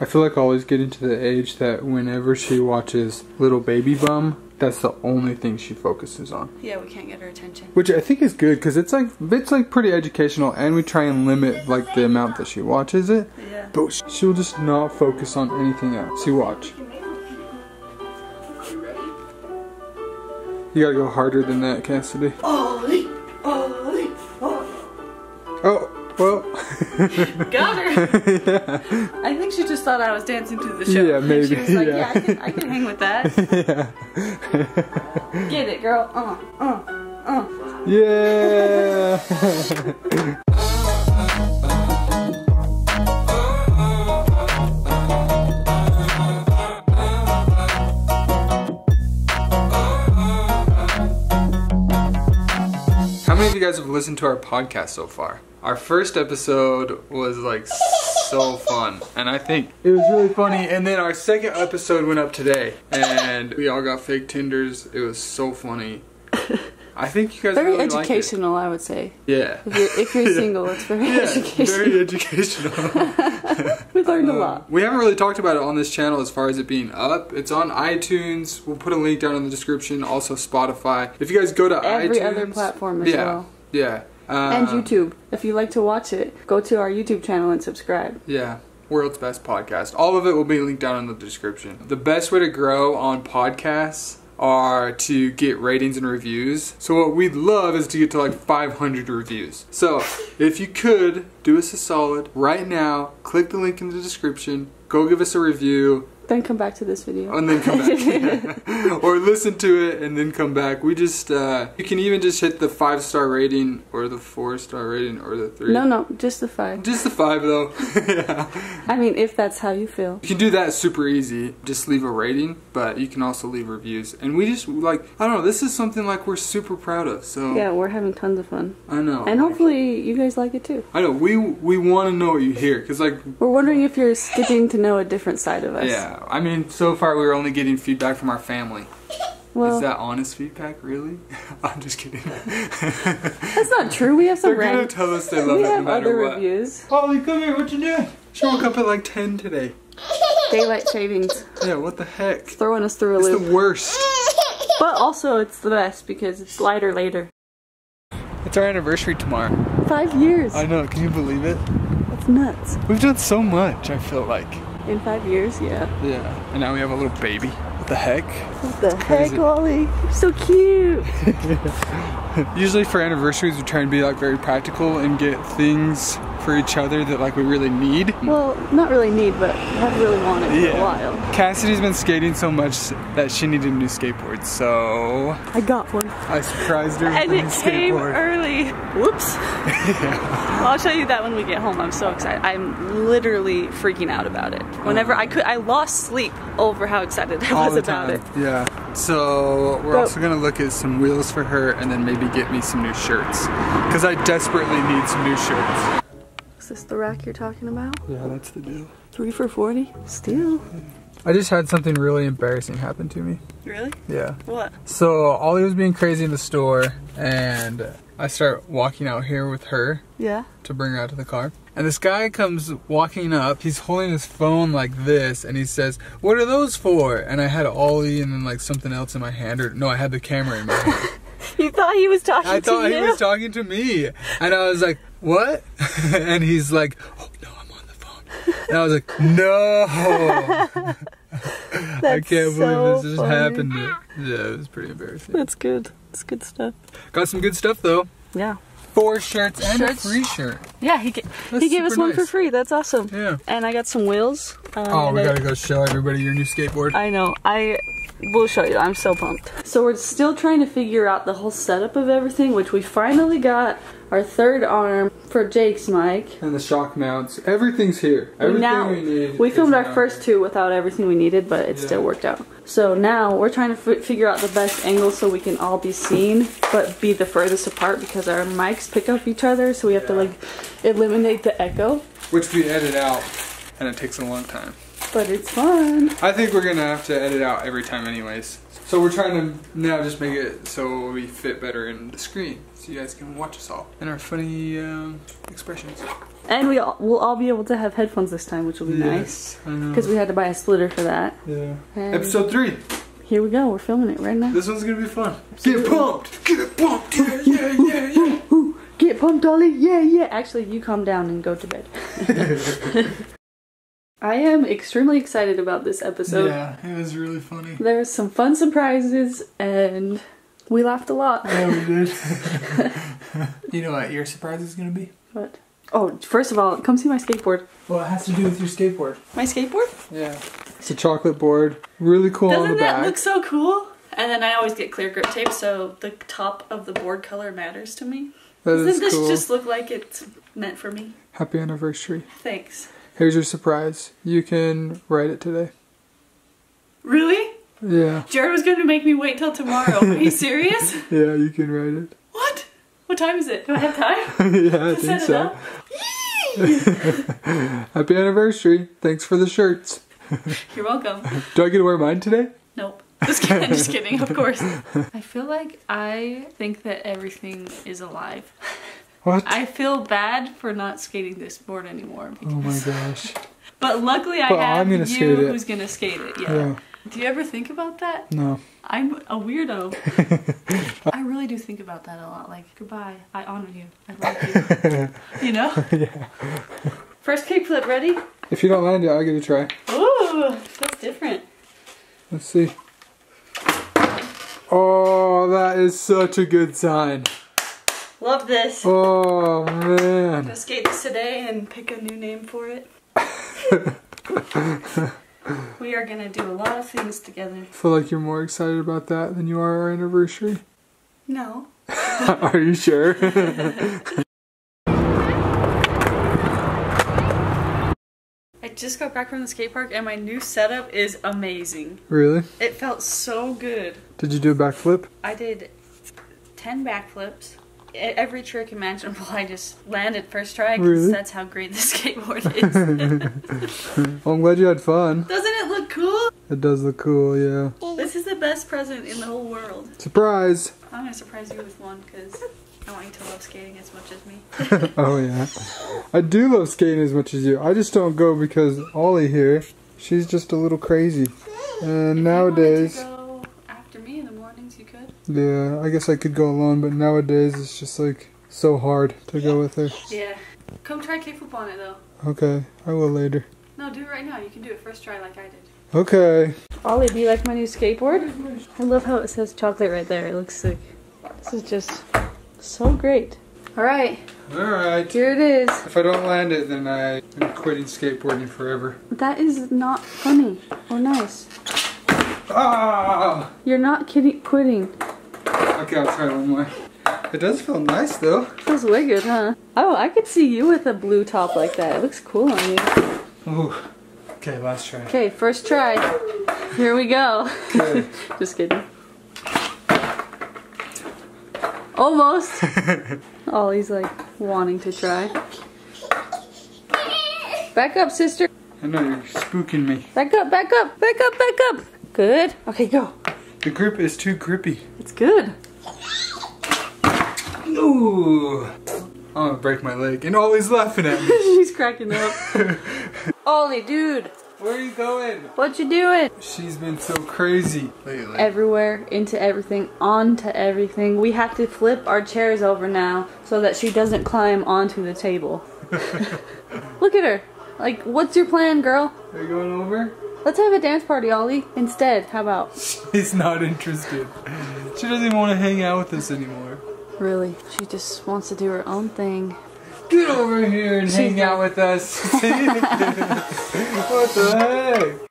I feel like always getting to the age that whenever she watches Little Baby Bum, that's the only thing she focuses on. Yeah, we can't get her attention. Which I think is good because it's like it's like pretty educational, and we try and limit like the amount that she watches it. Yeah. But she'll just not focus on anything else. See, watch. You gotta go harder than that, Cassidy. Ollie, Got her. yeah. I think she just thought I was dancing to the show. Yeah, maybe, She was like, yeah. yeah, I, can, I can hang with that. yeah. Get it, girl. Uh, uh, uh. Yeah. How many of you guys have listened to our podcast so far? Our first episode was like so fun, and I think it was really funny. And then our second episode went up today, and we all got fake Tinders. It was so funny. I think you guys Very really educational, I would say. Yeah. If you're, if you're single, it's very Yeah, educational. very educational. we learned a Uh, lot. we haven't really talked about it on this channel as far as it being up. It's on iTunes. We'll put a link down in the description. Also Spotify. If you guys go to Every iTunes, other platform as yeah, well. yeah, uh, And YouTube. If you like to watch it, go to our YouTube channel and subscribe. Yeah. World's best podcast. All of it will be linked down in the description. The best way to grow on podcasts are to get ratings and reviews. So what we'd love is to get to like 500 reviews. So if you could do us a solid right now, click the link in the description, go give us a review, Then come back to this video. and then come back or listen to it and then come back we just uh you can even just hit the five star rating or the four star rating or the three no, no, just the five. just the five though yeah I mean, if that's how you feel. you can do that super easy just leave a rating but you can also leave reviews and we just like i don't know this is something like we're super proud of so Yeah, we're having tons of fun. i know And hopefully you guys like it too. i know we we want to know what you hear because like We're wondering if you're getting to know a different side of us. yeah i mean so far we were only getting feedback from our family Well, is that honest feedback really i'm just kidding that's not true. We have some They're gonna tell us they love We it no have matter other what. reviews. Holly, come here. What you doing? She woke up at like 10 today. Daylight savings Yeah, what the heck? throwing us through a It's loop. the worst. But also, it's the best because it's lighter later. It's our anniversary tomorrow. Five years. I know. Can you believe it? That's nuts. We've done so much. I feel like. In five years, yeah. Yeah. And now we have a little baby. What the heck? What the crazy. heck, Ollie? You're so cute. Usually for anniversaries, we try and be like very practical and get things for each other that like we really need. Well, not really need, but have really wanted for a while. Cassidy's been skating so much that she needed a new skateboard, so I got one. I surprised her And with a it came early. Whoops. well, I'll show you that when we get home. I'm so excited. I'm literally freaking out about it. Whenever I could, I lost sleep over how excited I was about it. Yeah. So we're But- also gonna look at some wheels for her, and then maybe get me some new shirts, because I desperately need some new shirts. Is this the rack you're talking about? Yeah, that's the deal. Three for 40? Still. I just had something really embarrassing happen to me. Really? Yeah. What? So Ollie was being crazy in the store, and I start walking out here with her Yeah. to bring her out to the car. And this guy comes walking up. He's holding his phone like this, and he says, "What are those for?" And I had Ollie and then like something else in my hand, or no, I had the camera in my hand. You thought he was talking to me. I to thought he was talking to me, and I was like, "What?" and he's like, "Oh no, I'm on the phone." And I was like, "No." I can't so believe this just funny. happened. Yeah, it was pretty embarrassing. That's good. It's good stuff. Got some good stuff though. Yeah. Four shirts and Shirts. a free shirt. Yeah, he, That's he gave us one for free. That's awesome. Yeah. And I got some wheels. Um, Oh, we I- gotta go show everybody your new skateboard. I know. I will show you. I'm so pumped. So we're still trying to figure out the whole setup of everything, which we finally got our third arm for Jake's mic. and the shock mounts. Everything's here. Everything now we need. we is filmed our now first two without everything we needed, but it still worked out. So now we're trying to f- figure out the best angle so we can all be seen, but be the furthest apart because our mics pick up each other. So we have to like eliminate the echo. Which we edit out, and it takes a long time. But it's fun. I think we're gonna have to edit out every time, anyways. So we're trying to now just make it so we fit better in the screen, so you guys can watch us all and our funny um, expressions. And we all, we'll all be able to have headphones this time, which will be nice. Yes, I know. Because we had to buy a splitter for that. yeah. And Episode three. here we go. We're filming it right now. This one's gonna be fun. Get pumped. Get pumped. Yeah, yeah, yeah, yeah. Get pumped, Dolly. Yeah, yeah. Actually, you calm down and go to bed. I am extremely excited about this episode. yeah, it was really funny. There was some fun surprises, and we laughed a lot. Yeah, we did. you know what your surprise is gonna be? But oh, first of all, come see my skateboard. Well, it has to do with your skateboard. My skateboard? Yeah. It's a chocolate board. Really cool on Doesn't the that back. look so cool? And then I always get clear grip tape, so the top of the board color matters to me. That Doesn't is this cool. just look like it's meant for me? Happy anniversary. Thanks. Here's your surprise. You can write it today. Really? Yeah. Jared was going to make me wait till tomorrow. Are you serious? Yeah, you can write it. What? What time is it? Do I have time? yeah, I think so. up? Happy anniversary. Thanks for the shirts. You're welcome. Do I get to wear mine today? Nope. Just kidding. Just kidding. Of course. I feel like I think that everything is alive. What? I feel bad for not skating this board anymore. oh my gosh. But luckily, I Well, have I'm gonna you skate it. who's gonna skate it. Yeah. Yeah. Do you ever think about that? No. I'm a weirdo. I really do think about that a lot. Like, goodbye. I honor you. I love you. you know? yeah. First kickflip, ready? If you don't mind it, I'll give get a try. Ooh, that's different. Let's see. Oh, that is such a good sign. Love this. Oh I'm man. gonna skate this today and pick a new name for it. we are gonna do a lot of things together. Feel like you're more excited about that than you are our anniversary. No. are you sure? I just got back from the skate park and my new setup is amazing. really? It felt so good. Did you do a backflip? I did 10 backflips. Every trick imaginable, I just landed first try because Really? that's how great the skateboard is. Well, I'm glad you had fun. Doesn't it look cool? It does look cool, yeah. This is the best present in the whole world. Surprise! I'm gonna surprise you with one because I want you to love skating as much as me. oh yeah. I do love skating as much as you. I just don't go because Ollie here, she's just a little crazy. And If nowadays, yeah, I guess I could go alone, but nowadays it's just like so hard to go with her. Yeah. Come try kickflip on it though. Okay, I will later. No, do it right now. You can do it first try like I did. Okay. Ollie, do you like my new skateboard? I love how it says chocolate right there. It looks sick. This is just so great. All right, Alright. here it is. If I don't land it, then I am quitting skateboarding forever. That is not funny or nice. Ah! You're not kidding, quitting. Okay, I'll try one more. It does feel nice though. Feels way good, huh? Oh, I could see you with a blue top like that. It looks cool on you. Ooh. Okay, last try. Okay, first try. Here we go. Just kidding. Almost. Ollie's like wanting to try. Back up, sister. I know you're spooking me. Back up, back up, back up, back up. Good. Okay, go. The grip is too grippy. It's good. Ooh. I'm gonna break my leg. And Ollie's laughing at me. She's cracking up. Ollie, dude, Where are you going? what you doing? She's been so crazy lately. Everywhere, into everything, onto everything. We have to flip our chairs over now so that she doesn't climb onto the table. Look at her. Like, what's your plan, girl? Are you going over? Let's have a dance party, Ollie. Instead, how about? She's not interested. She doesn't even want to hang out with us anymore. Really, she just wants to do her own thing. Get over here and hang out with us. what the heck?